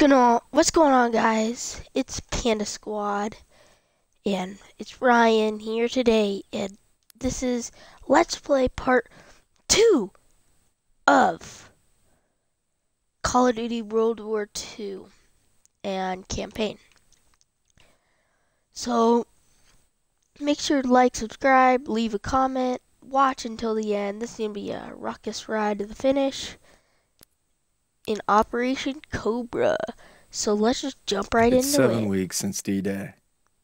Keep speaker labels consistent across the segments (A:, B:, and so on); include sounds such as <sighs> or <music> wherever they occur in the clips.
A: going on? What's going on, guys? It's Panda Squad, and it's Ryan here today, and this is Let's Play Part Two of Call of Duty World War II and campaign. So make sure to like, subscribe, leave a comment, watch until the end. This is gonna be a ruckus ride to the finish in Operation Cobra. So let's just jump right
B: It's
A: into
B: seven
A: it.
B: weeks since D-Day.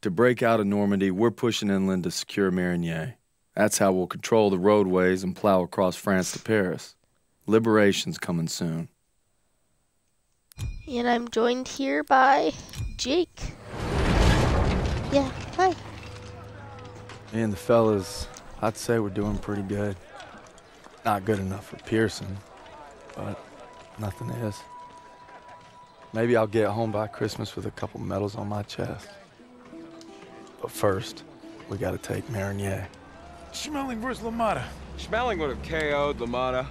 B: To break out of Normandy, we're pushing inland to secure Marigny. That's how we'll control the roadways and plow across France to Paris. Liberation's coming soon.
A: And I'm joined here by Jake. Yeah, hi.
B: Me and the fellas, I'd say we're doing pretty good. Not good enough for Pierson, but nothing is. Maybe I'll get home by Christmas with a couple medals on my chest. But first, we gotta take Marigny.
C: Schmeling versus LaMotta.
D: Schmeling would have KO'd LaMotta.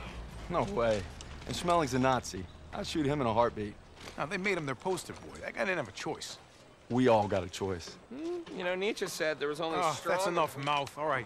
B: No way. And Schmeling's a Nazi. I'd shoot him in a heartbeat.
C: Now, they made him their poster boy. That guy didn't have a choice.
B: We all got a choice.
D: Hmm, you know, Nietzsche said there was only ah,
C: Oh,
D: strong...
C: that's enough mouth. All right.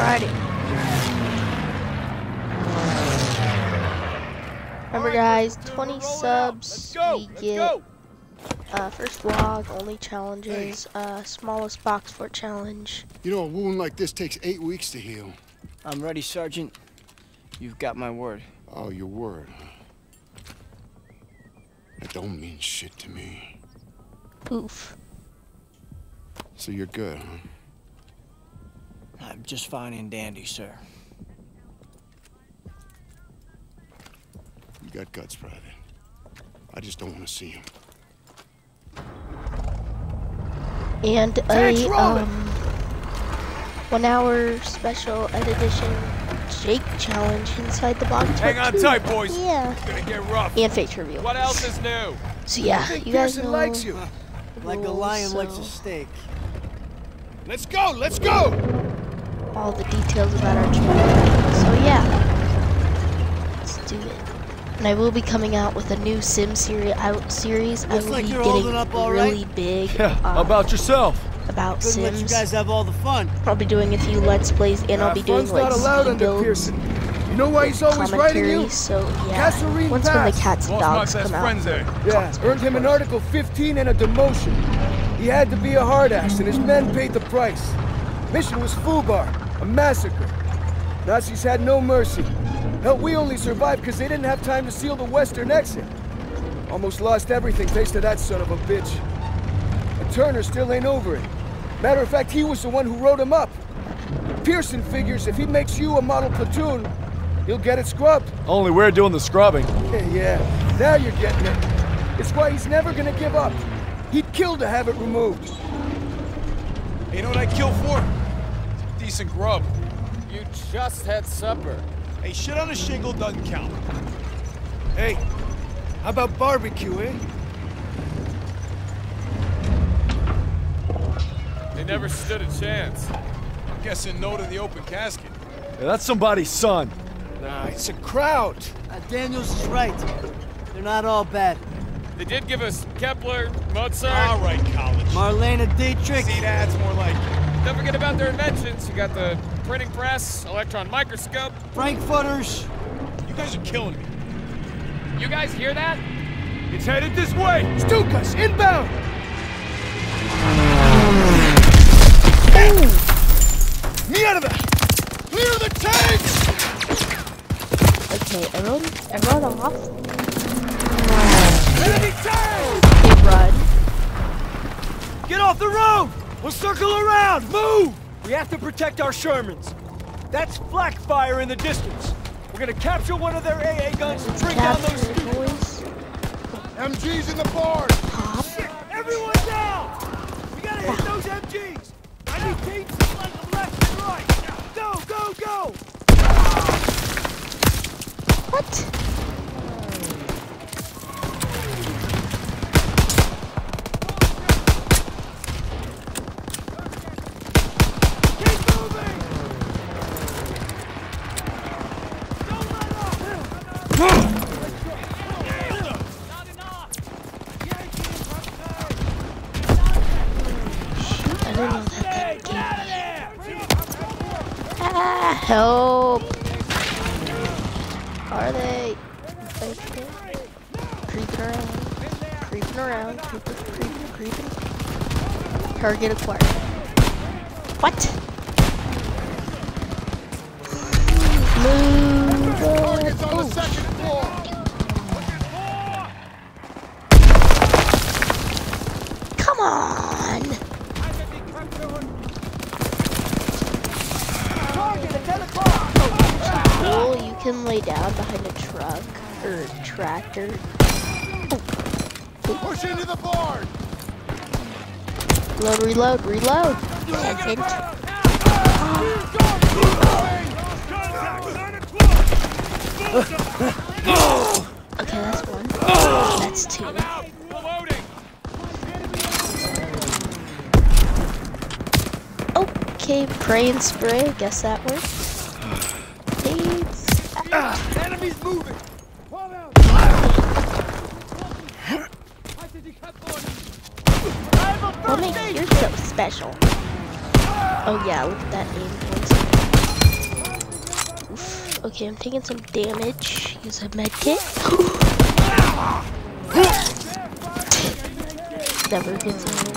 A: Alrighty. Remember, guys, 20 subs, we get uh, first vlog, only challenges, uh, smallest box fort challenge.
E: You know, a wound like this takes eight weeks to heal.
F: I'm ready, Sergeant. You've got my word.
E: Oh, your word, huh? That don't mean shit to me.
A: Oof.
E: So you're good, huh?
F: I'm just fine and dandy, sir.
E: You got guts, Private. I just don't want to see him.
A: And a um, one hour special edition Jake challenge inside the box
C: Hang on
A: too.
C: tight, boys.
A: Yeah.
C: It's gonna get rough.
A: And face reveal.
D: What else is new?
A: So yeah, you guys know.
F: Like a
A: rules,
F: lion likes a steak.
E: Let's go! Let's go!
A: all the details about our trip. So yeah, let's do it. And I will be coming out with a new Sim series. Out series. I will
F: like
A: be
F: you're
A: getting
F: up all
A: really big.
B: Yeah,
A: uh,
B: how about yourself?
A: about
F: Couldn't let you guys have all the fun.
A: I'll be doing a few Let's Plays, and I'll be doing like speed builds,
E: You know why he's always writing you?
A: So yeah,
E: Kasserine
A: once when the cats and
C: Lost my
A: dogs
C: best
A: come out.
C: friends there.
G: Yeah, earned him an Article 15 and a demotion. He had to be a hard ass, and his men paid the price. Mission was Fubar, a massacre. Nazis had no mercy. Hell, we only survived because they didn't have time to seal the western exit. Almost lost everything thanks to that son of a bitch. And Turner still ain't over it. Matter of fact, he was the one who wrote him up. Pierson figures if he makes you a model platoon, he'll get it scrubbed.
B: Only we're doing the scrubbing.
G: Yeah, now you're getting it. It's why he's never gonna give up. He'd kill to have it removed.
C: You know what I kill for? Decent grub.
H: You just had supper.
C: Hey, shit on a shingle doesn't count.
G: Hey, how about barbecue, eh?
D: They never stood a chance.
C: I'm guessing no to the open casket.
B: Yeah, that's somebody's son.
G: Nah, it's a Kraut.
F: Uh, Daniels is right. They're not all bad.
D: They did give us Kepler, Mozart.
C: All right, college.
F: Marlene Dietrich.
C: See, that's more like it.
D: Don't forget about their inventions. You got the printing press, electron microscope.
F: Frankfurters! You guys are killing me.
D: You guys hear that?
G: It's headed this way!
I: Stukas, inbound! Me out of Mierda! Clear the tanks!
A: Okay, everyone, everyone off.
G: Enemy tanks!
A: Okay, run.
G: Get off the road! We'll circle around! Move! We have to protect our Shermans. That's flak fire in the distance. We're gonna capture one of their AA guns and bring down those
A: Capture
C: MG's in the barn!
A: Pop.
G: Everyone down! We gotta hit those MGs! I need teams to flank them left and right! Go, go, go!
A: What? Creeping, creeping. Target acquired. What? Move.
C: Target's on the second floor!
A: come on!
G: Target at 10 o'clock!
A: Cool, you can lay down behind a truck or tractor.
C: Push into the barn!
A: Reload, reload, reload. Second. Okay, that's one. That's two. Okay, pray and spray. Guess that works. Nades.
G: Enemies moving!
A: What makes yours so special? Oh yeah, look at that name. Oof. Okay, I'm taking some damage. Use a med kit. <gasps> Never gets old.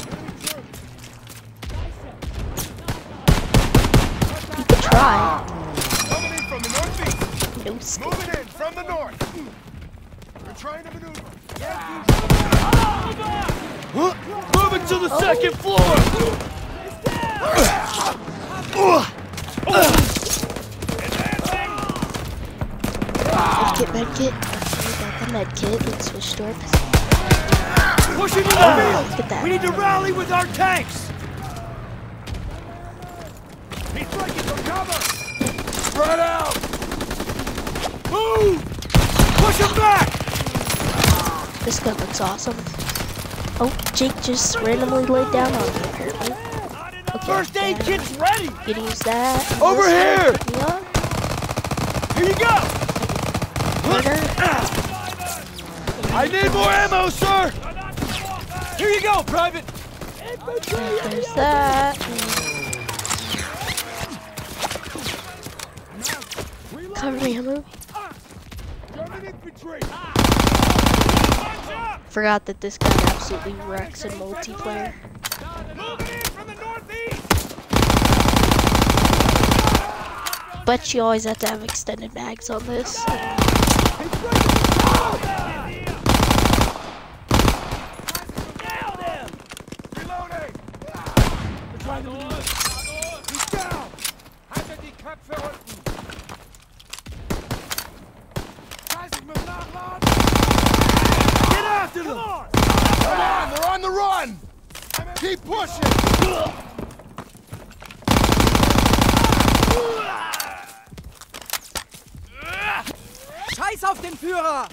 A: You could try.
C: Coming in from the northeast!
A: No scope.
C: Moving in from the north! We're trying to maneuver.
G: Moving to the second floor!
A: Medkit, medkit. Okay, got the medkit. Let's switch to our pistol.
G: Push into the oh,
A: Look
G: field!
A: at that.
G: We need to rally with our tanks! He's breaking for cover! Spread out! Move! Push him back!
A: This gun looks awesome. Oh, Jake just randomly laid down on me, apparently. Okay,
G: First aid kit's ready!
A: You can use that.
G: Over here! Here you go! I need more ammo, sir! Here you go, Private!
A: There's that. Cover me, I'm moving.
G: German infantry!
A: Forgot that this gun absolutely wrecks in multiplayer.
G: Moving in from the northeast!
A: But you always have to have extended mags on this.
G: Nailed him!
C: Reloading!
G: He's down! Haltet die Köpfe unten! Get after them!
C: Come on, they're on the run! Keep pushing!
G: Scheiß auf den Führer!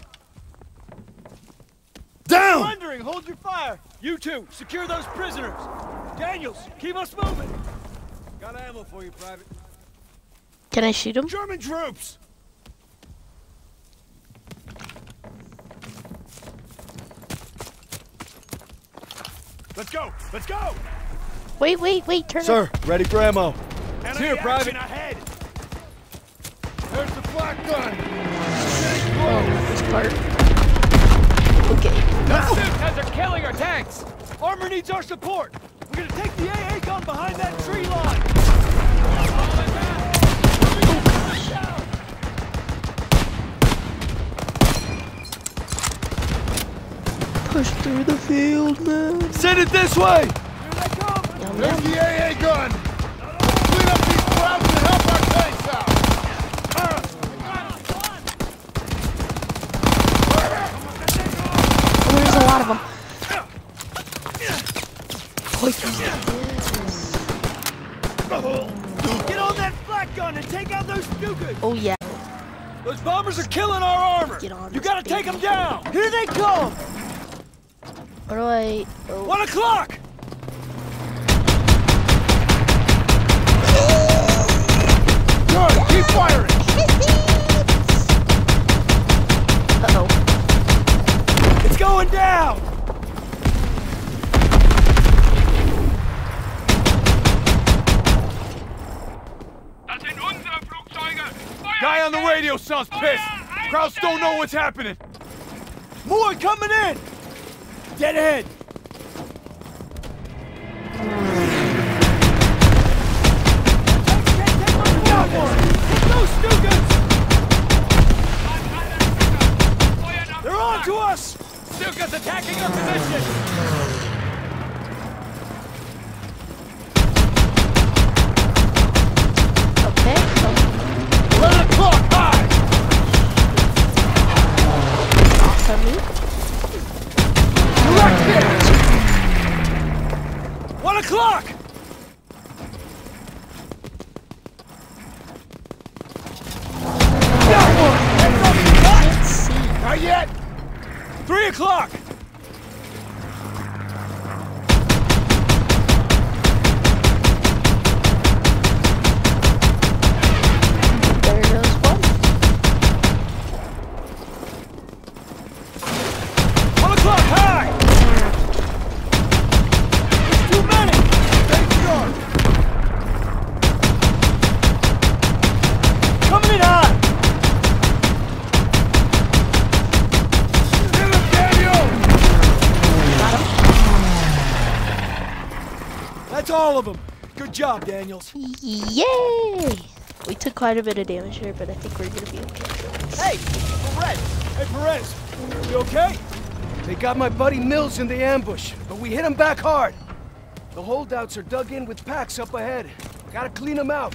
C: Down!
G: Surrendering, hold your fire! You two, secure those prisoners! Daniels, keep us moving! Got ammo for you, Private.
A: Can I shoot him?
C: German troops! Let's go! Let's go!
A: Wait, wait, wait, turn
G: Sir, ready for ammo.
C: Enemy
G: Here, Private.
C: action ahead.
E: There's the flak gun.
A: Oh, this part. Okay.
D: Guys are killing our tanks!
G: Armor needs our support. We're gonna take the AA gun behind that tree line.
A: Push through the field, man.
G: Send it this way.
A: Yum,
E: There's
A: yum.
E: the AA gun. Clean up these Krauts and help our tanks out.
A: Oh, there's a lot of them.
G: Get on that flak gun and take out those Stukas.
A: Oh, yeah.
G: Those bombers are killing our armor. You gotta take them down. Here they come.
A: What do I... Oh,
G: One o'clock.
C: Radio sounds pissed. Krauts don't know what's happening.
G: More coming in. Dead ahead. They're on to us!
D: Stuka's attacking our position!
G: Good job, Daniels.
A: Yay! We took quite a bit of damage here, but I think we're gonna be okay.
G: Hey, Perez! Hey, Perez! You okay?
E: They got my buddy Mills in the ambush, but we hit him back hard. The holdouts are dug in with Paks up ahead. Gotta clean them out.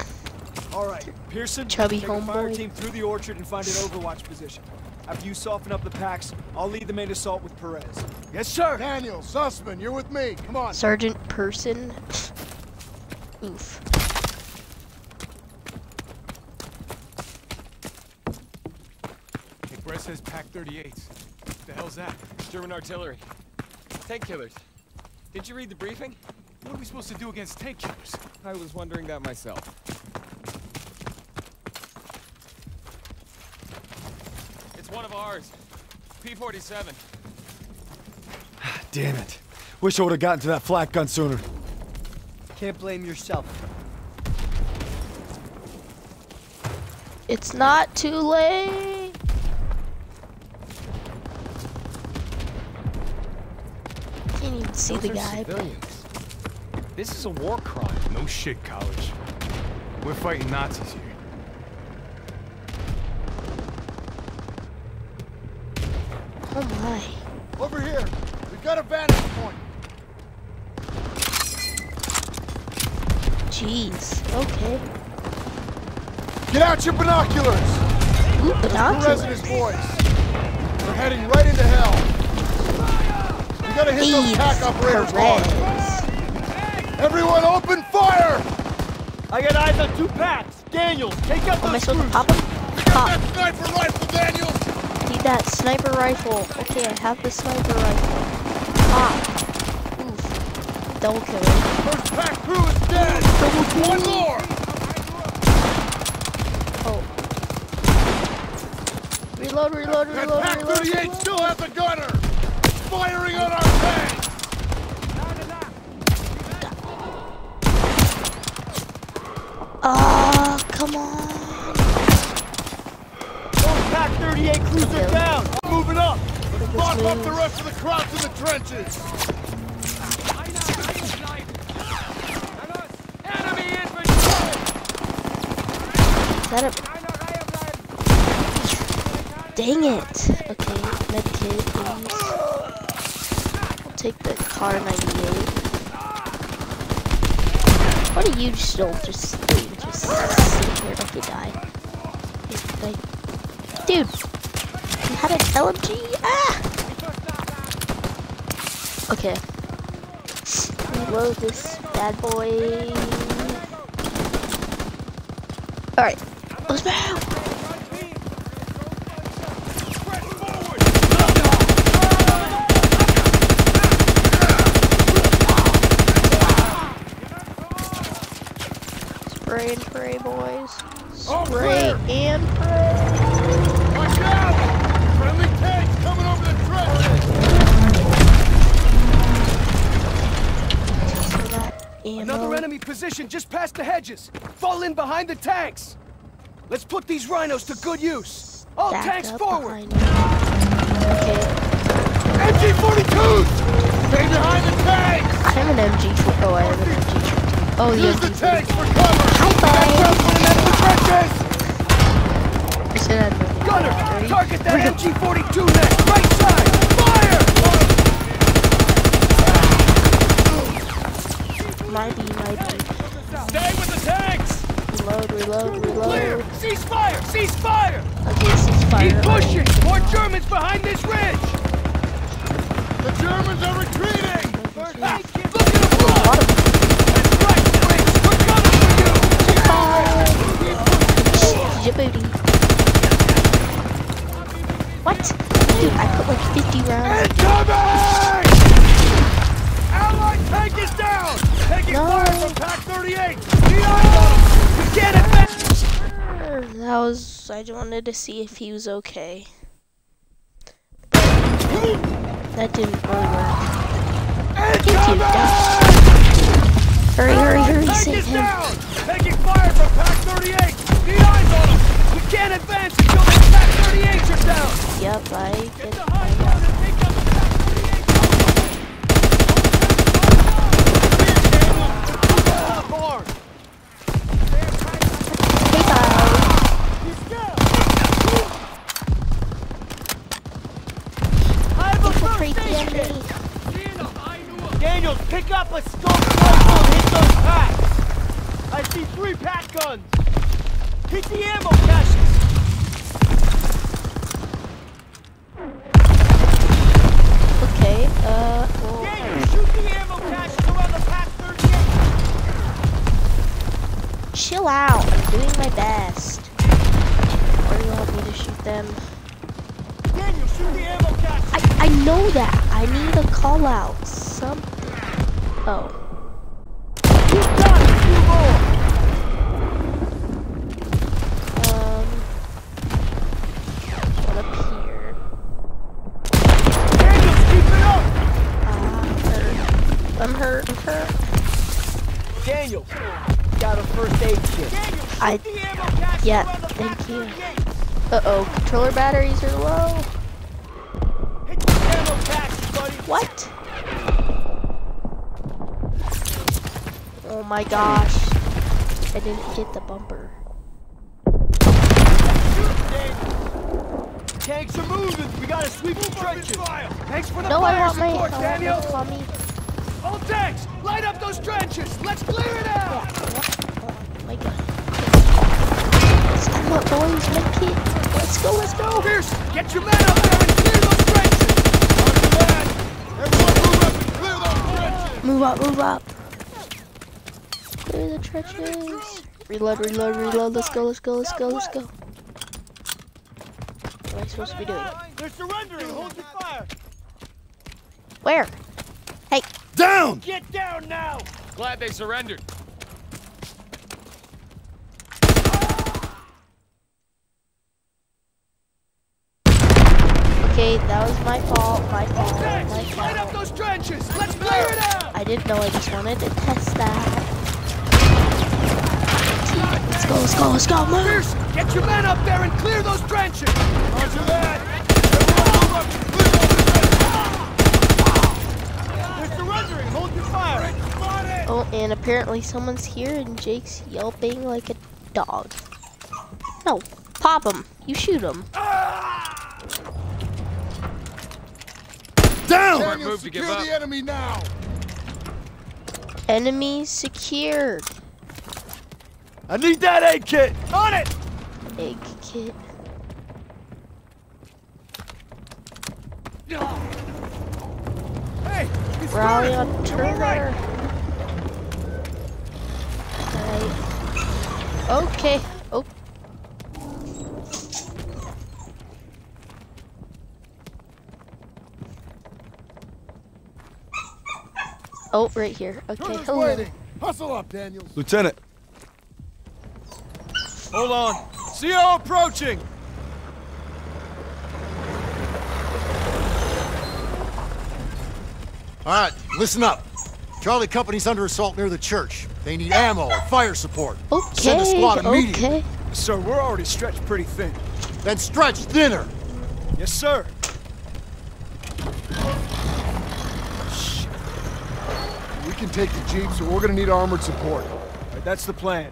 G: All right, Pierson,
A: Chubby
G: take a fire team through the orchard and find an overwatch position. After you soften up the Paks, I'll lead the main assault with Perez.
E: Yes, sir. Daniel, Zussman, you're with me. Come on.
A: Sergeant Pierson. Oof.
C: Hey, Brett says Pak 38. The hell's that?
D: German artillery. Tank killers. Didn't you read the briefing?
C: What are we supposed to do against tank killers?
D: I was wondering that myself. It's one of ours. P-47. <sighs>
G: Damn it. Wish I would have gotten to that flak gun sooner.
F: Can't blame yourself.
A: It's not too late. Can't even see the
D: Those are
A: guy. but-
D: This is a war crime.
C: No shit, college. We're fighting Nazis here.
A: Oh my.
E: Over here. We've got a vantage point.
A: Jeez. Okay.
E: Get out your binoculars.
A: Ooh,
E: Perez and his
A: binoculars.
E: boys. We're heading right into hell. We gotta hit those
A: He's
E: Pak operators hard. Everyone open fire!
G: I got eyes on two Paks. Daniels, take out
A: Am I
G: those
A: supposed to
G: screws.
A: pop him? Pop.
E: That sniper rifle, Daniels!
A: Need that sniper rifle. Okay, I have the sniper rifle. Pop. Oof. Double kill.
E: First Pak crew is dead! One more!
A: Oh. Reload, reload,
E: That
A: reload,
E: Pak
A: reload.
E: 38 still has a gunner! Firing on our tank!
A: Oh, come on.
G: Those Pak 38 cruisers
A: Yeah.
G: down! Moving up!
A: Lock up the
G: rest of the Kraut to the trenches!
D: Enemy infantry!
A: Is that a... Dang it. Okay, medkit, please. I'll take the Kar 98. Why do you just don't just stay, just sit here like you die? Dude, you had an LMG? Ah! Okay. Reload this bad boy. Alright, let's move! Spray and pray, boys. Spray and pray.
G: Watch out! Friendly tanks coming over the trenches!
A: So that ammo.
G: Another enemy position just past the hedges. Fall in behind the tanks. Let's put these rhinos to good use. All
A: backed
G: tanks forward.
A: Okay,
G: MG-42s! Stay behind the tanks!
A: I have an MG. tw- Oh, I have an MG. Oh, the
G: Use the
A: MG.
G: tanks for cover!
A: High
G: Trenches!
A: five. I said I'd bring it.
G: Gunner,
A: Ready?
G: target that MG-42 next! Right side! Fire!
A: Might be, might be.
D: Stay with the tanks!
A: Reload, reload,
G: Clear!
A: reload.
G: Cease fire! Cease fire!
A: Okay, ceasefire.
G: Keep pushing! More Germans behind this ridge! The Germans are retreating! Look at
A: That was. I just wanted to see if he was okay. That didn't really work.
G: Incoming!
A: Hurry, hurry, hurry,
G: Tank
A: save him.
G: down! Taking fire from Pak 38! The eyes on them! We can't advance until the Pak 38s are down!
A: Yep, I
G: Get
A: get
G: the
A: I
G: high
A: got-
G: ground and take down the Pak 38! Barn!
A: Hey, bye.
G: He's down! I have a
A: Infiltrate
G: first
A: the
G: aid kit!
A: enemy.
G: Daniels, pick up a scope
A: my gosh. I didn't hit the bumper.
G: Tanks are moving. We gotta sweep the trenches. Thanks for the
A: No, I
G: fire
A: my.
G: support,
A: I want
G: Daniel.
A: my mommy.
G: All tanks, light up those trenches. Let's clear it out.
A: Oh my god. Come up, boys. Make it. Let's go, let's go.
G: Pierce, get your men up there and clear those trenches. On. Everyone move up and clear those trenches.
A: Move up, move up. Clear trenches. Reload, reload, reload. Let's go, let's go, let's go, let's go. What am I supposed to be doing?
G: They're surrendering. Hold your fire.
A: Where? Hey,
E: Down!
G: Get down now.
D: Glad they surrendered.
A: okay, that was my fault, my fault, my
G: Tanks, light up
A: fault.
G: those trenches. Let's clear it out.
A: I didn't know, I just wanted to test that. Let's go, let's go, let's go, move!
J: Pierson, get your men up there and clear those trenches!
K: Roger that.
J: They're surrendering! Hold your fire!
A: Oh, and apparently someone's here and Jake's yelping like a dog. No, pop him. You shoot him. Ah!
E: Down!
D: Smart move to give up.
E: enemy now!
A: Enemy secured.
G: I need that aid kit! On it!
A: Egg kit.
J: Hey! He's
A: Rally
J: running.
A: on
J: You're all right.
A: Turner. Right. Okay. Oh. Oh, right here. Okay, hello.
E: waiting! Hustle up, Daniels!
B: Lieutenant,
G: Hold on. CO approaching!
L: All right, listen up. Charlie Company's under assault near the church. They need ammo or fire support.
A: Okay.
L: Send a squad immediately.
A: okay.
G: Sir, we're already stretched pretty thin.
L: Then stretch thinner.
G: Yes, sir.
E: We can take the jeep, so we're gonna need armored support.
G: All right, that's the plan.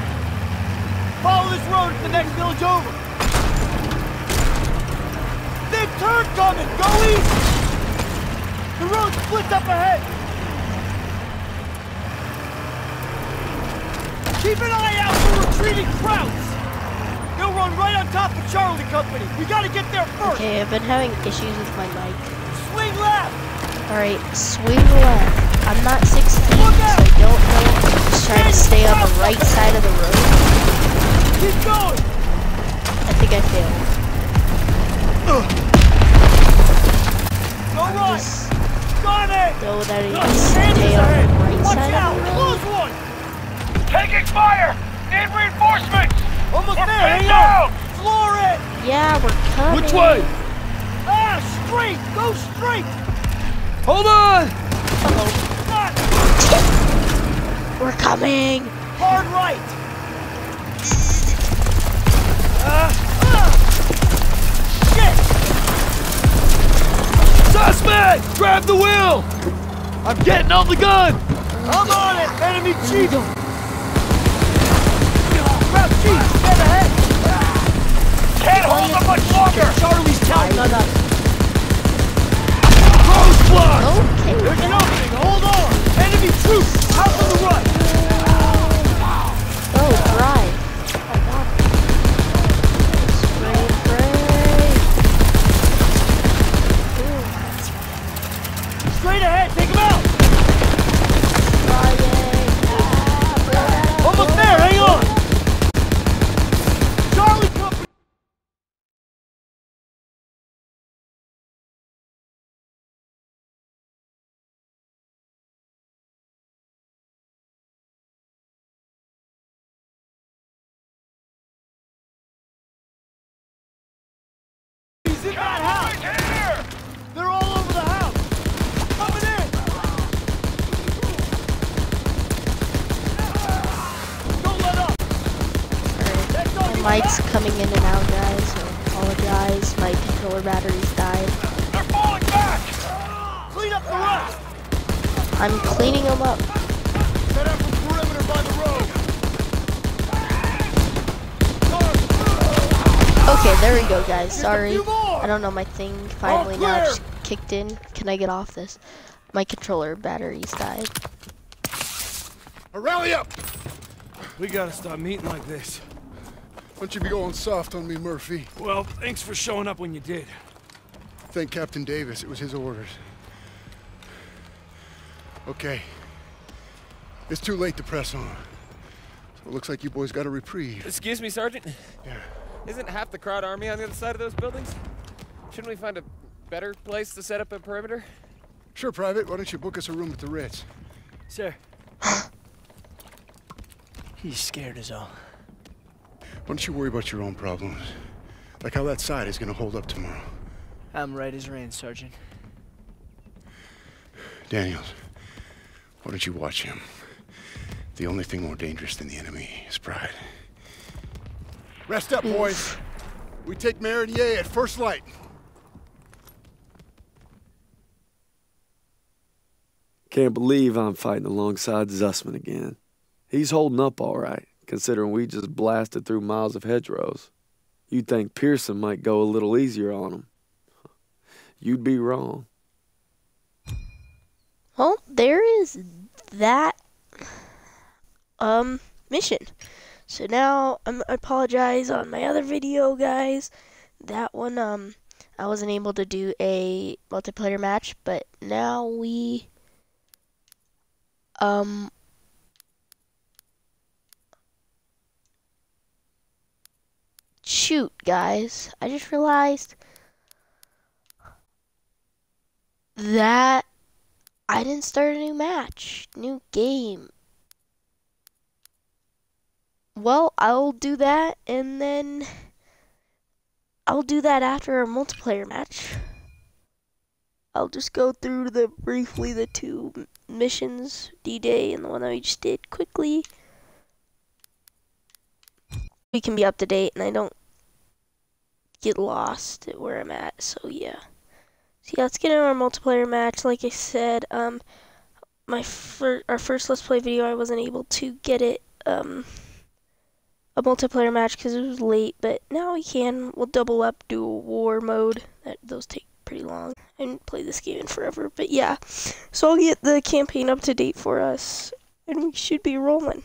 G: Follow this road to the next village over. Big turn coming! Go east! The road splits up ahead! Keep an eye out for retreating Krauts! They'll run right on top of Charlie Company! We gotta get there first!
A: Okay, I've been having issues with my mic.
G: Swing left!
A: Alright, swing left. I'm not 16, so I don't know. I'm just trying to stay on the right side of the road.
G: Keep going!
A: I think I failed.
G: Go right!
A: Just
G: Got it!
A: know that I need stay on
G: ahead!
A: the right
G: Watch
A: side
G: out!
A: of the.
G: Close one!
K: Taking fire! Need reinforcements!
G: Almost
K: We're
G: there!
K: pinned
G: Hang on!
K: down!
G: Floor it!
A: Yeah, we're coming.
B: Which way?
G: Ah, straight! Go straight!
B: Hold on!
G: Not
A: We're coming.
G: hard right!
B: Suspect! Grab the wheel! I'm getting on the gun!
G: I'm on it! Enemy chief! Grab chief! Get ahead!
K: Can't hold them much longer!
G: Charlie's counting on us!
B: Close block!
A: Okay.
G: There's an opening! Hold on! Enemy troops! Out on the
A: right! Guys. Sorry. I don't know, my thing finally now just kicked in. Can I get off this? My controller batteries died.
E: Rally up!
G: We gotta stop meeting like this.
E: Why Don't you be going soft on me, Murphy.
G: Well, thanks for showing up when you did.
E: Thank Captain Davis. It was his orders. Okay. It's too late to press on. So it looks like you boys got a reprieve.
D: Excuse me, Sergeant.
E: Yeah.
D: Isn't half the Kraut army on the other side of those buildings? Shouldn't we find a better place to set up a perimeter?
E: Sure, Private. Why don't you book us a room at the Ritz?
F: Sir. <gasps> He's scared as all.
E: Why don't you worry about your own problems? Like how that side is gonna hold up tomorrow.
F: I'm right as rain, Sergeant.
E: Daniels, why don't you watch him? The only thing more dangerous than the enemy is pride. Rest up, boys. We take Marigny at first light.
B: Can't believe I'm fighting alongside Zussman again. He's holding up all right, considering we just blasted through miles of hedgerows. You'd think Pierson might go a little easier on him. You'd be wrong.
A: Well, there is that um mission. So now I'm, I apologize on my other video, guys. That one um I wasn't able to do a multiplayer match, but now we um shoot, guys. I just realized that I didn't start a new match, new game. Well, I'll do that and then I'll do that after a multiplayer match. I'll just go through the briefly the two missions, D-Day and the one that we just did quickly. We can be up to date and I don't get lost at where I'm at, so yeah. So yeah, let's get into our multiplayer match. Like I said, um, my fir our first Let's Play video, I wasn't able to get it, um, multiplayer match because it was late, but now we can. We'll double up, do a war mode. That Those take pretty long. I didn't play this game in forever, but yeah. So I'll get the campaign up to date for us, and we should be rolling.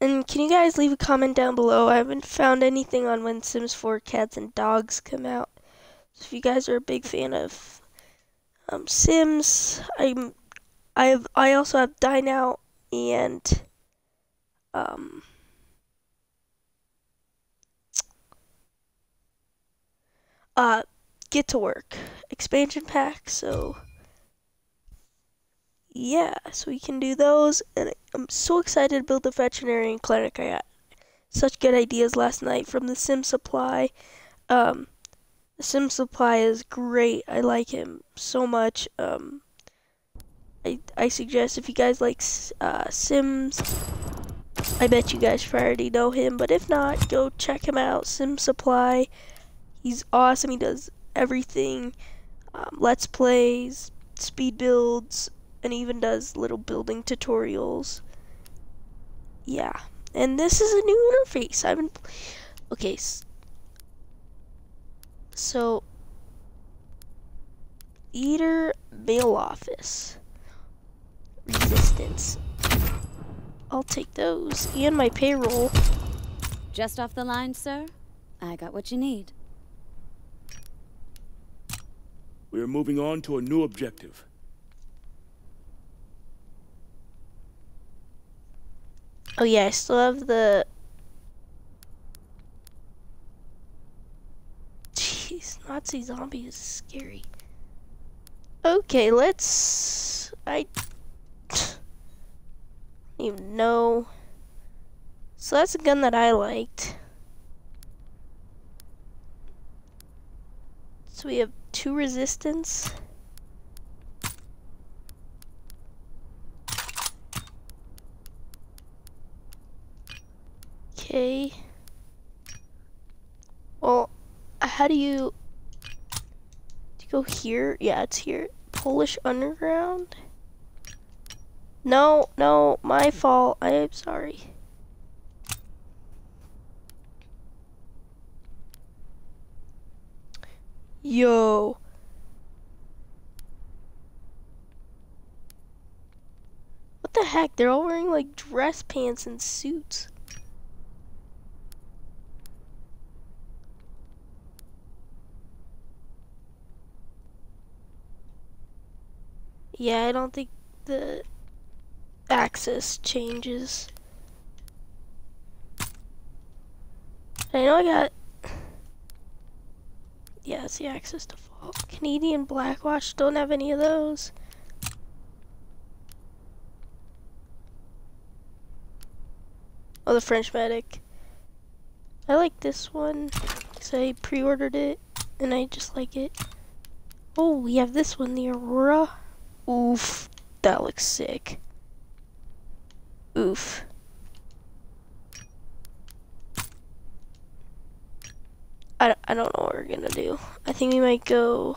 A: And can you guys leave a comment down below? I haven't found anything on when Sims 4 Cats and Dogs come out. So if you guys are a big fan of um, Sims, I'm I have I also have Dine Out and um uh Get to Work expansion pack, so yeah, so we can do those and I'm so excited to build the veterinarian clinic. I got such good ideas last night from the Sim Supply. Um the Sim Supply is great. I like him so much. Um, I, I suggest if you guys like uh, Sims, I bet you guys already know him. But if not, go check him out. Sim Supply. He's awesome. He does everything. Um, let's plays, speed builds, and even does little building tutorials. Yeah. And this is a new interface. I've been... Okay, so, Eater Mail Office. Resistance. I'll take those. And my payroll.
M: Just off the line, sir? I got what you need.
N: We are moving on to a new objective.
A: Oh yeah, I still have the Jeez, Nazi zombie is scary. Okay, let's... I... don't even know. So that's a gun that I liked. So we have two resistance. Okay. Well, how do you go here? Yeah, it's here. Polish Underground? No, no, my fault. I am sorry. Yo. What the heck? They're all wearing like dress pants and suits. Yeah, I don't think the axis changes. I know I got yeah, it's the Axis default. Canadian Blackwatch don't have any of those. Oh, the French medic. I like this one because I pre-ordered it and I just like it. Oh, we have this one, the Aurora. Oof, that looks sick. Oof. I, don't- I don't know what we're gonna do. I think we might go.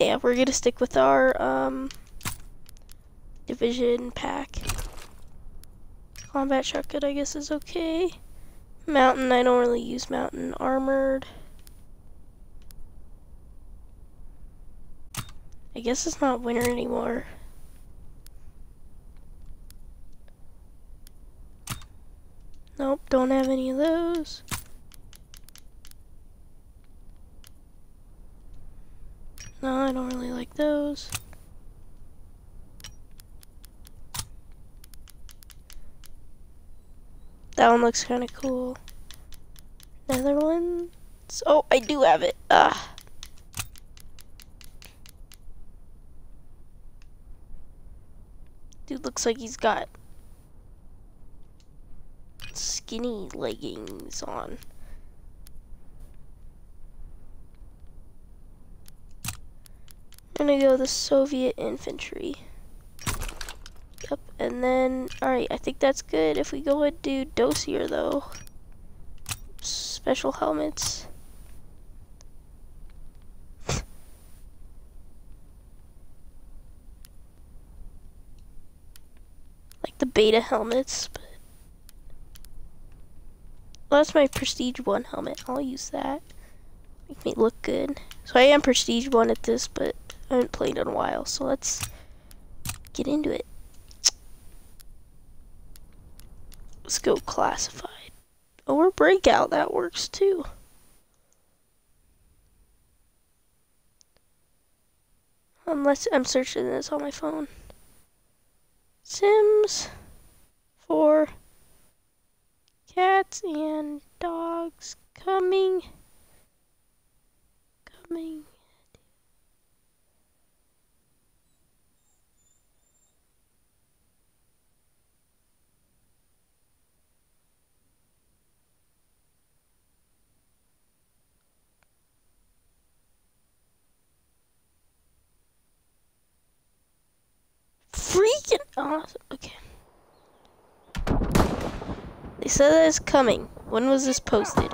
A: Yeah, we're gonna stick with our um division pack. Combat shotgun, I guess, is okay. Mountain, I don't really use mountain. Armored. I guess it's not winter anymore. Nope, don't have any of those. No, I don't really like those. That one looks kind of cool. Netherlands. Oh, I do have it. Ah. Dude looks like he's got skinny leggings on. Gonna go the Soviet infantry. Yep, and then, alright, I think that's good. If we go and do dossier though, special helmets. <laughs> like the beta helmets, but well, that's my prestige one helmet. I'll use that. Make me look good. So I am prestige one at this, but I haven't played in a while. So let's get into it. Let's go classified. Oh, or breakout, that works too. Unless I'm searching this on my phone. Sims for cats and dogs coming. Coming. Okay. They said that it's coming. When was this posted?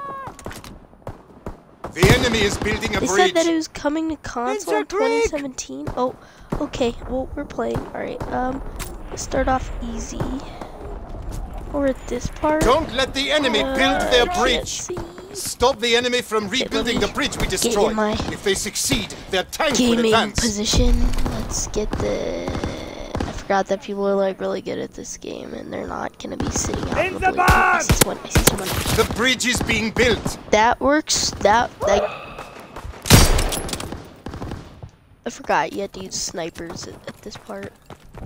L: The enemy is building a
A: They
L: breach.
A: said that it was coming to console in 2017. Oh, okay. Well, we're playing. All right. Um, let's start off easy. We're at this part.
L: Don't let the enemy
A: Uh,
L: build their
A: I can't
L: breach.
A: see.
L: Stop the enemy from rebuilding the bridge we destroyed. If they succeed, their tank will advance.
A: Gaming position. Let's get the. I forgot that people are like really good at this game, and they're not gonna be sitting out in the blue. I see. I see someone.
L: The bridge is being built.
A: That works. That that. I forgot you had to use snipers at, at this part.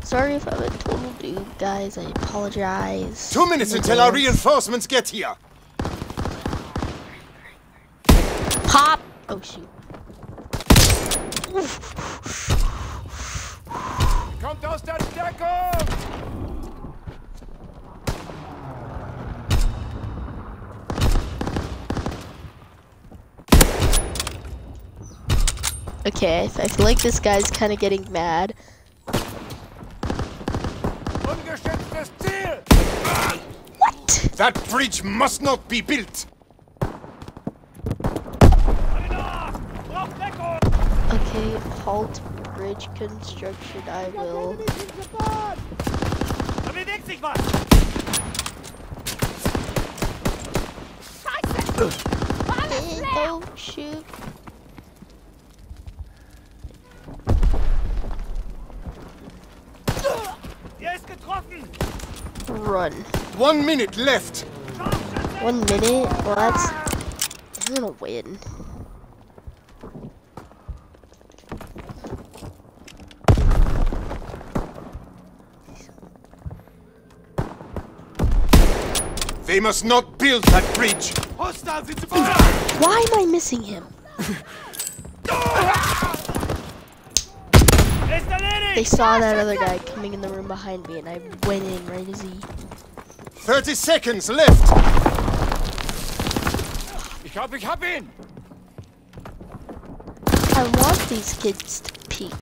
A: Sorry if I'm a total dude, guys. I apologize.
L: Two minutes
A: in
L: until our reinforcements get here.
A: Pop! Oh shoot.
H: Kommt aus der Deckung!
A: Okay, I feel like this guy's kind of getting mad. What?
L: That bridge must not be built.
A: Okay, halt bridge construction. I will.
H: Da bewegt sich was!
A: Don't shoot.
H: Er ist getroffen!
A: Run.
L: One minute left.
A: One minute? Well, that's. I'm gonna win.
L: They must not build that bridge.
A: Why am I missing him? They saw that other guy coming in the room behind me, and I went in right as he.
L: 30 seconds left.
H: Ich hab, ich hab ihn!
A: I want these kids to peek.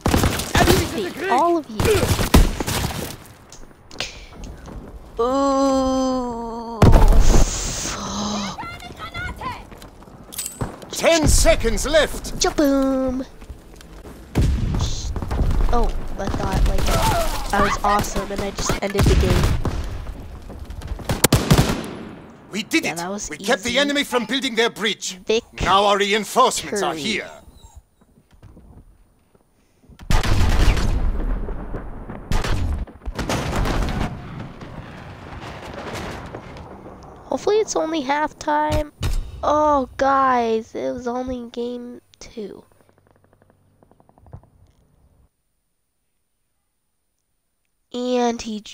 A: Peek, all of you. Ooh.
L: 10 seconds left.
A: Jaboom. Oh, I thought like I was awesome, and I just ended the game.
L: We did
A: Yeah,
L: it.
A: that was
L: we kept the enemy from building their bridge.
A: Vic.
L: Now our reinforcements are here.
A: Hopefully it's only halftime. Oh, guys, it was only game two. And he,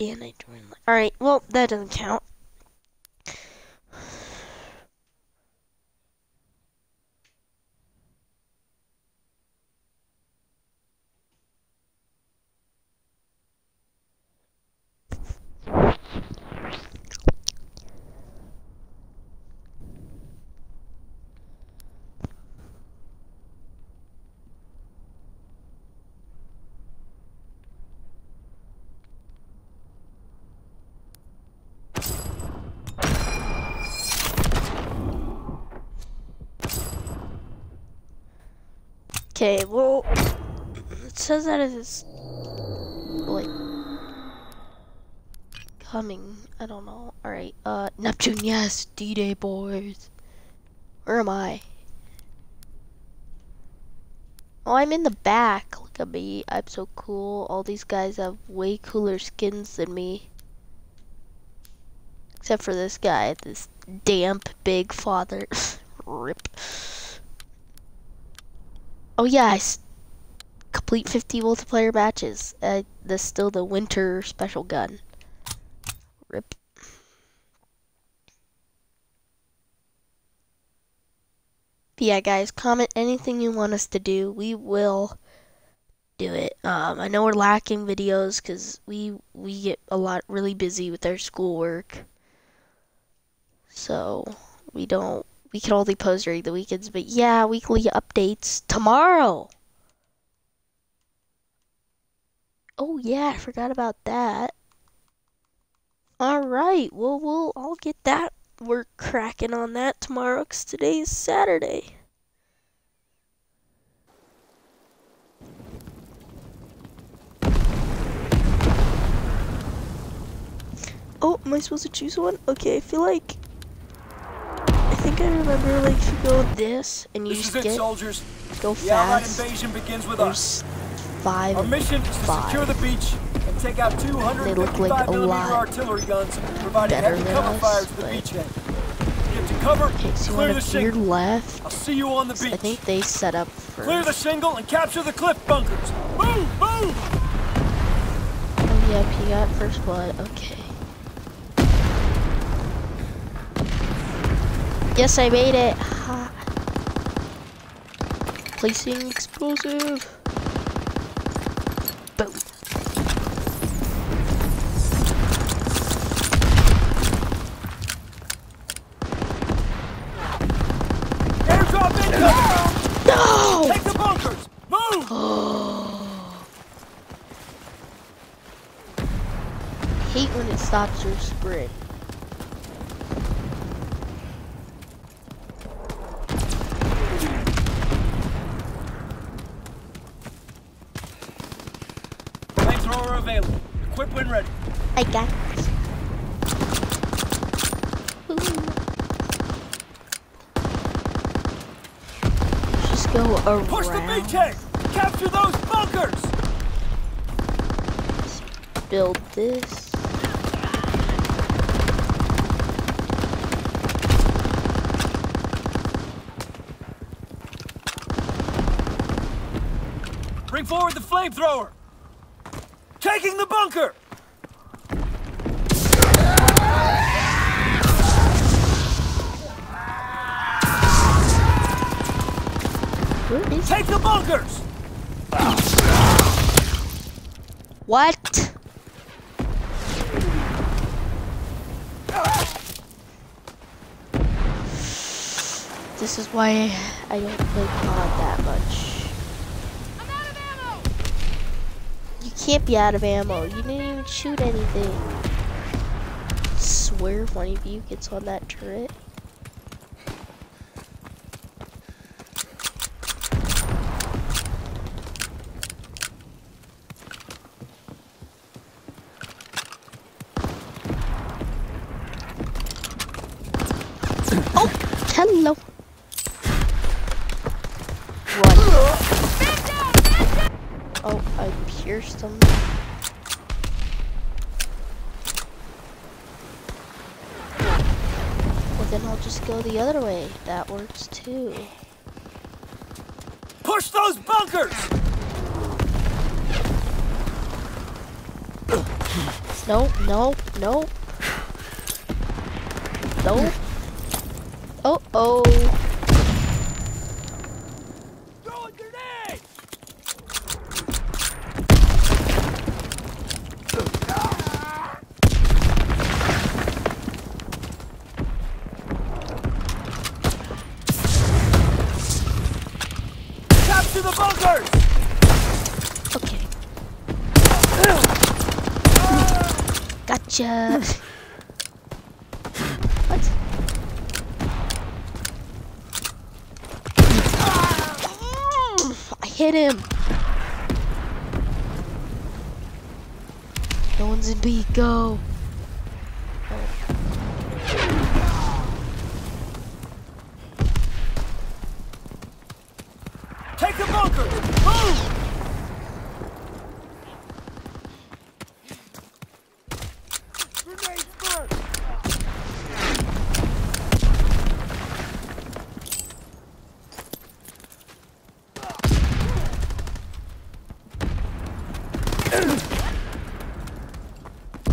A: and I joined. All right, well that doesn't count. Okay, well, it says that it's like coming. I don't know. All right, uh, Neptune, yes, D-Day boys. Where am I? Oh, I'm in the back. Look at me. I'm so cool. All these guys have way cooler skins than me. Except for this guy, this damp big father. <laughs> Rip. Oh yeah, I complete 50 multiplayer matches. Uh, that's still the winter special gun. Rip. But yeah, guys, comment anything you want us to do. We will do it. Um, I know we're lacking videos because we we get a lot really busy with our schoolwork, so we don't. We can only post during the weekends. But yeah, weekly updates tomorrow. Oh yeah, I forgot about that. All right, well we'll I'll get that We're cracking on that tomorrow 'cause today is Saturday. Oh, am I supposed to choose one? Okay, I feel like I think I remember like if you go this and you
G: This
A: just
G: is it,
A: get
G: soldiers.
A: go
G: The
A: fast.
G: invasion begins with us.
A: Five.
G: Our mission is to
A: five.
G: secure the beach and take out
A: They look
G: 255
A: like
G: millimeter artillery guns, providing heavy cover
A: us,
G: fire to the beachhead. Get to cover,
A: Okay,
G: clear the shingle.
A: left.
G: I'll see you on the
A: I think they set up for.
G: Clear the shingle and capture the cliff bunkers. Move, move!
A: Oh yep, he got first blood. Okay. Yes, I made it. Ha. Placing explosive. Boom.
G: Airdrop incoming!
A: No!
G: Take the bunkers! Move!
A: Hate when it stops your sprint.
G: Flamethrower available. Equip when ready.
A: I got this. Just go around.
G: Push the beachhead! Capture those bunkers!
A: Build this.
G: Bring forward the flamethrower! taking the bunker! Take the bunkers!
A: What? This is why I don't play COD that much. Can't be out of ammo. You didn't even shoot anything. Swear if one of you gets on that turret. Oh, hello. Run. Oh, I pierced him. Well, then I'll just go the other way. That works too.
G: Push those bunkers!
A: No, no, no. No. Oh, oh.
G: Throw a grenade! Capture the bunkers!
A: Okay. Gotcha. what? I hit him. B. Go.
G: Take the bunker! Move! Grenades first!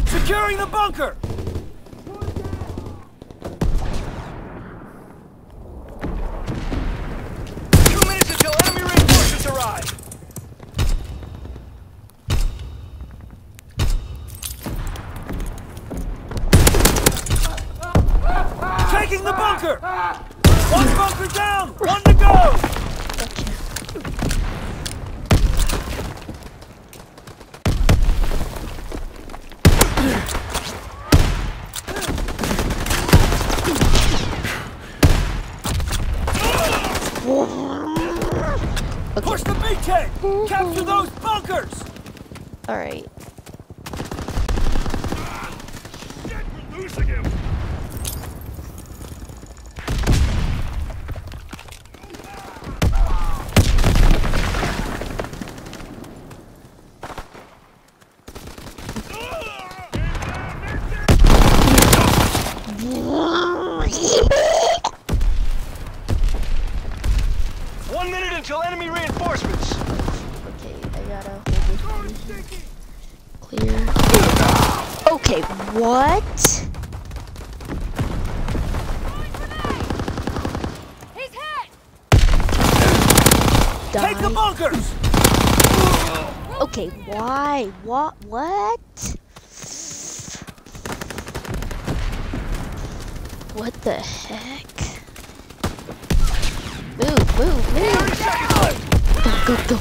G: Securing the bunker! Two minutes until enemy reinforcements arrive! Taking the bunker! One bunker down! One to go! Push the beachhead! Capture those bunkers!
A: Alright.
N: Losing him!
G: One minute until enemy reinforcements!
A: Okay, I gotta hold this clear. Okay, what?
G: Take the
A: Die.
G: bunkers!
A: Okay, why? What? What? What the heck? Move, move, move! Go, go, go!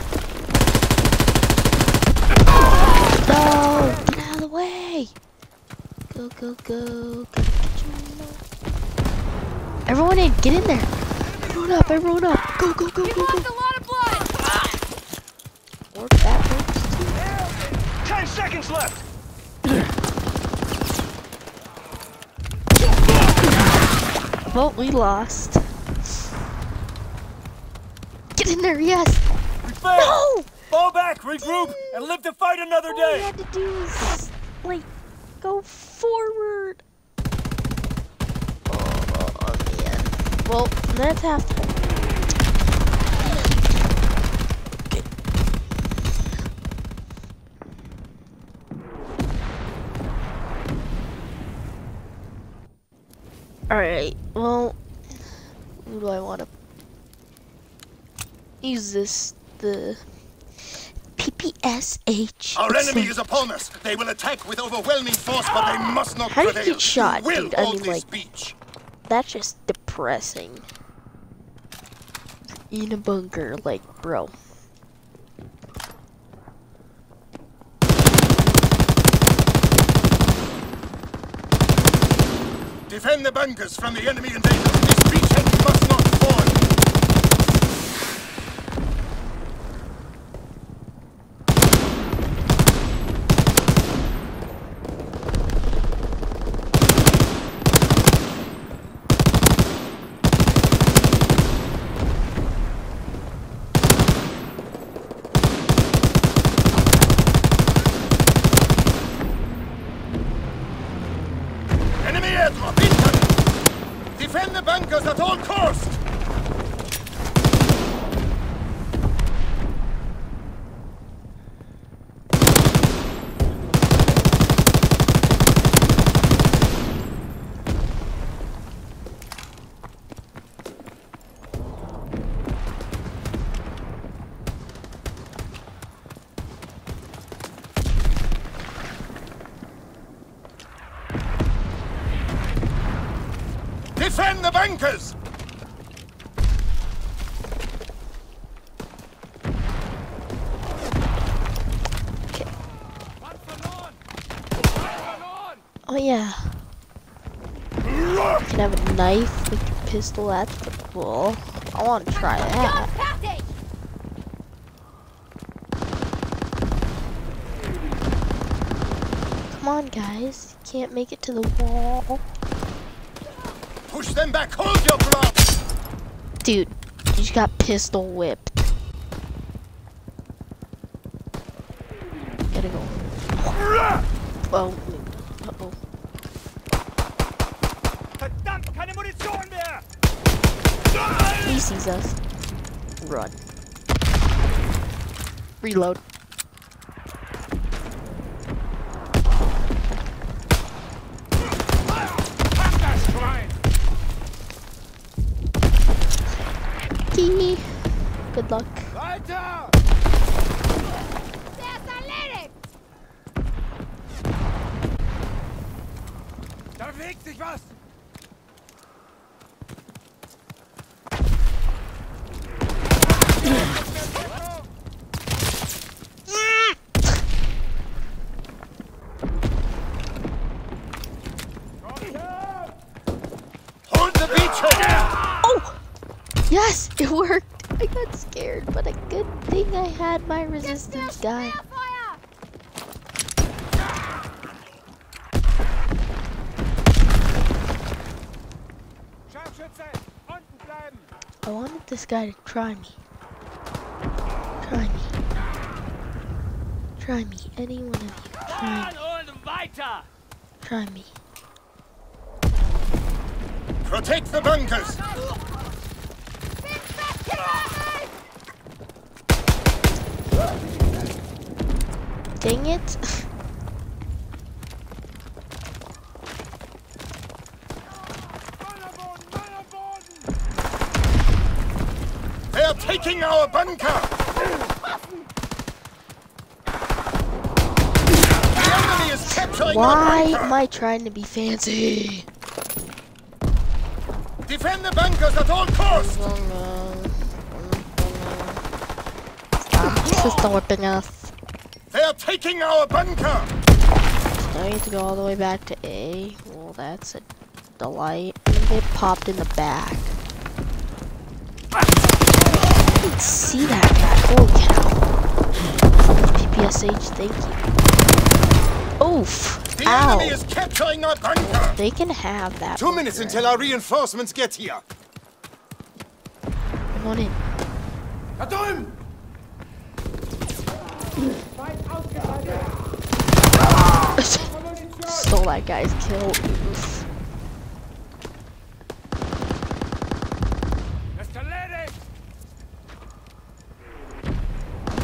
A: No! Get out of the way! Go, go, go! Everyone in, get in there! Everyone up, everyone up! Go, go, go, go, go! Or that works too.
G: Ten seconds left!
A: Well, we lost. Get in there, yes!
G: We failed!
A: No!
G: Fall back, regroup, and live to fight another
A: All we
G: day!
A: had to do is, like, go forward. Oh, man. Well, that's half time. Alright, well, who do I want to... use this the PPSH.
L: Our
A: It's
L: enemy
A: like-
L: is upon us. They will attack with overwhelming force, but they must not
A: How do you
L: prevail.
A: get shot,
L: will
A: dude? I mean, like-
L: beach.
A: That's just depressing. In a bunker, like, bro.
L: Defend the bunkers from the enemy invasion. This beachhead must not fall. Enemy airdrop! Defend the bunkers at all costs! Defend the bunkers!
A: Oh yeah. You can have a knife with your pistol. That's pretty cool. I want to try that. Come on, guys. You can't make it to the wall.
L: Push them back! Hold your ground!
A: Dude, you just got pistol whipped. Gotta go. Oh. He sees us. Run. Reload.
O: Da bewegt sich was! <laughs>
A: I had my resistance guy. I wanted this guy to try me. Try me. Try me. Any one of you. Try me. Try me.
L: Protect the bunkers!
A: Dang it.
L: They are taking our bunker! The is
A: Why am I trying to be fancy?
L: Defend the bunkers at all costs!
A: Stop pistol whipping us.
L: Are taking our bunker!
A: Now we have to go all the way back to A. Well, that's a delight. I'm get popped in the back. I didn't see that guy. Holy cow. PPSH, thank you. Oof.
L: The enemy is capturing our bunker!
A: They can have that.
L: Two minutes until our reinforcements get here.
A: Come on in.
O: Da drüben!
A: Stole that guy's kill. Oof.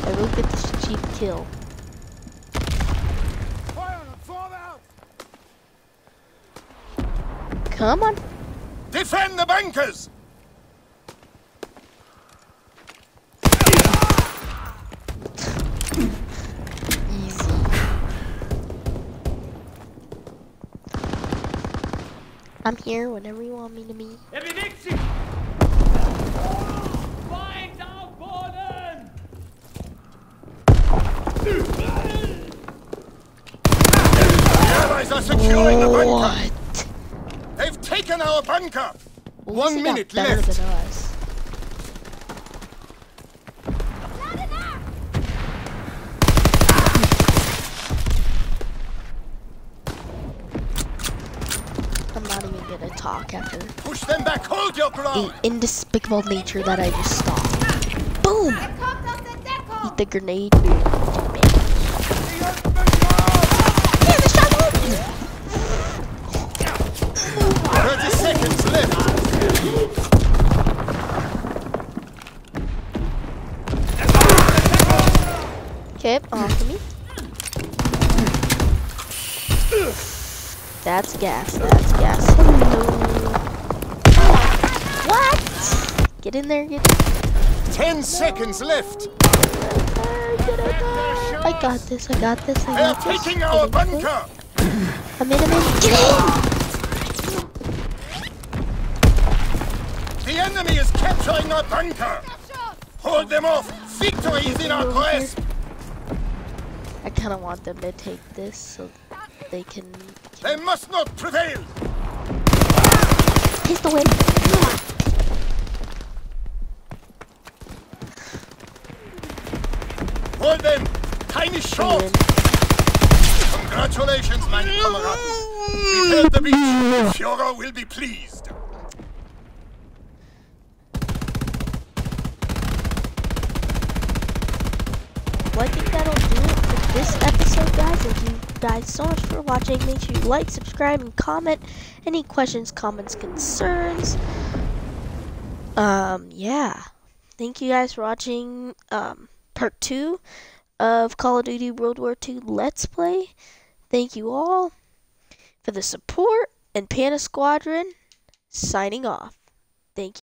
A: I will get this cheap kill.
O: Feuern und vorwärts!
A: Come on.
L: Defend the bunkers!
A: I'm here whenever you want me to be.
O: Bewegt sich! Feind auf Boden!
L: The Allies are securing the bunker!
A: What?
L: They've taken our bunker!
A: At least
L: One minute left.
A: Than us. I'm not even gonna talk after
L: Push them back! Hold your
A: the indespicable nature that I just saw. Boom! Eat the grenade. Okay, off of me. That's gas. That's gas. Get in there. Get.
L: Ten seconds left!
A: I got this. I got this. I
L: They're
A: got this.
L: taking our
A: in, in.
L: bunker!
A: I'm in. I'm in. Get in.
L: The enemy is capturing our bunker! Hold them off! Victory is in our grasp!
A: I kind of want them to take this so they can
L: They must not prevail!
A: pistol win.
L: Hold them! Tiny shot! Congratulations, mein Kameraden! We've the beach! Führer will be pleased!
A: Well, I think that'll do it for this episode, guys. Thank you guys so much for watching. Make sure you like, subscribe, and comment. Any questions, comments, concerns. Um, yeah. Thank you guys for watching um, part two of Call of Duty World War II Let's Play. Thank you all for the support, and Panda Squad, Ryan signing off. Thank you.